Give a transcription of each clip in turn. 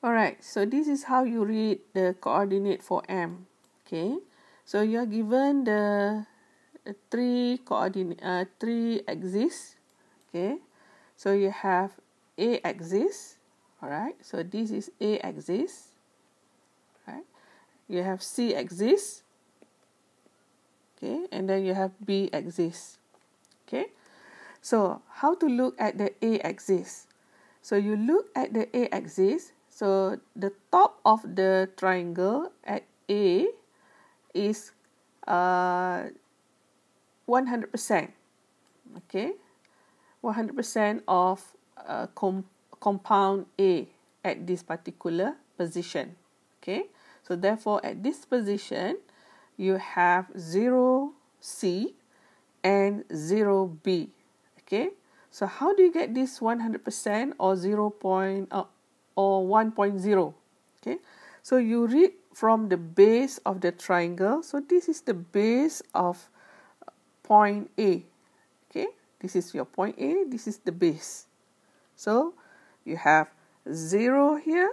Alright, so this is how you read the coordinate for M. Okay, so you are given the three coordinate, uh, three axes. Okay, so you have A axis. Alright, so this is A axis. Right, you have C axis. Okay, and then you have B axis. Okay, so how to look at the A axis? So you look at the A axis so the top of the triangle at A is uh, 100%. Okay, 100% of uh, com compound A at this particular position. Okay, so therefore at this position you have 0 C and 0 B. Okay, so how do you get this 100% or 0. Point, uh, or 1.0 okay so you read from the base of the triangle so this is the base of uh, point A okay this is your point A this is the base so you have 0 here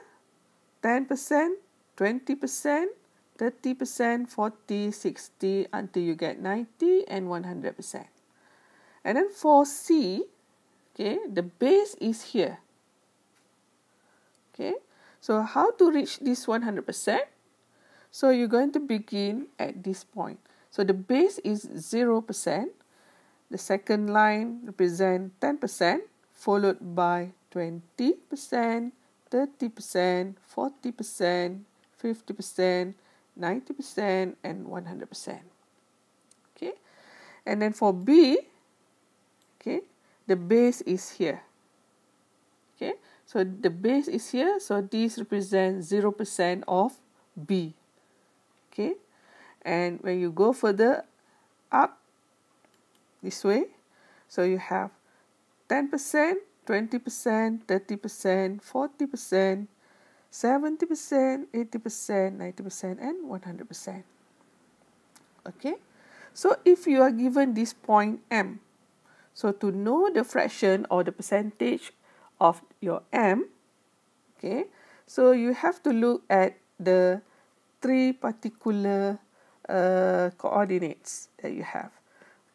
10% 20% 30%, 40, 60 until you get 90 and 100%. And then for C, okay, the base is here. Okay, so how to reach this 100%? So you're going to begin at this point. So the base is 0%. The second line represent 10% followed by 20%, 30%, 40%, 50%, 90% and 100%. Okay? And then for B, okay, the base is here. Okay? So the base is here. So this represents 0% of B. Okay. And when you go further up this way, so you have 10%, 20%, 30%, 40%, 70%, 80%, 90%, and 100%. Okay. So if you are given this point M, so to know the fraction or the percentage of your m okay? So you have to look at the three particular uh, coordinates that you have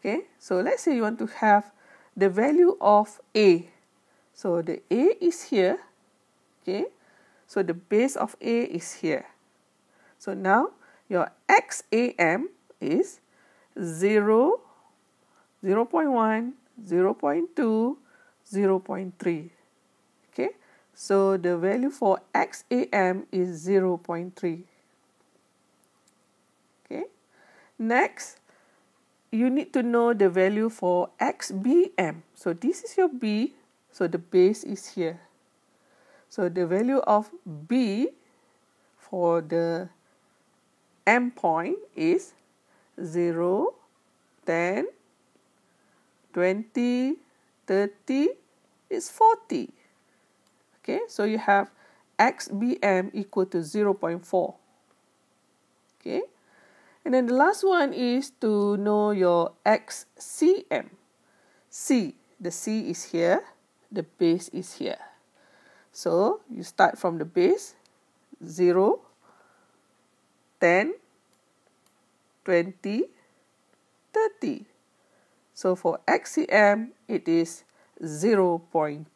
okay? So let's say you want to have the value of a. So the a is here okay? So the base of a is here. So now your xam is 0 0 0.1 0 0.2 0 0.3 Okay, so the value for XAM is 0 0.3. Okay, next you need to know the value for XBM. So this is your B, so the base is here. So the value of B for the M point is 0, 10, 20, 30 is 40. Okay, so you have XBM equal to 0.4. Okay, and then the last one is to know your XCM. C, the C is here, the base is here. So you start from the base 0, 10, 20, 30. So for XCM, it is 0.3.